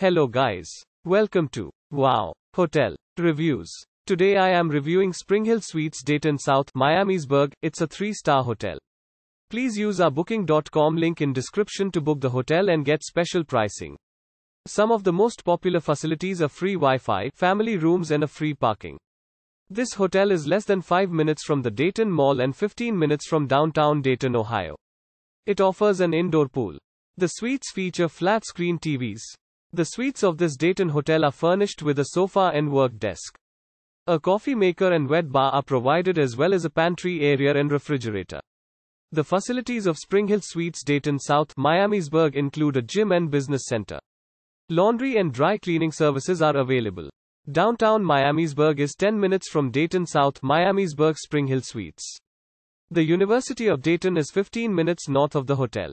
Hello guys. Welcome to Wow Hotel Reviews. Today I am reviewing Spring Hill Suites Dayton South, Miamisburg. It's a 3-star hotel. Please use our booking.com link in description to book the hotel and get special pricing. Some of the most popular facilities are free Wi-Fi, family rooms and a free parking. This hotel is less than 5 minutes from the Dayton Mall and 15 minutes from downtown Dayton, Ohio. It offers an indoor pool. The suites feature flat screen TVs. The suites of this Dayton hotel are furnished with a sofa and work desk. A coffee maker and wet bar are provided as well as a pantry area and refrigerator. The facilities of Spring Hill Suites Dayton South, Miamisburg include a gym and business center. Laundry and dry cleaning services are available. Downtown Miamisburg is 10 minutes from Dayton South, Miamisburg Spring Hill Suites. The University of Dayton is 15 minutes north of the hotel.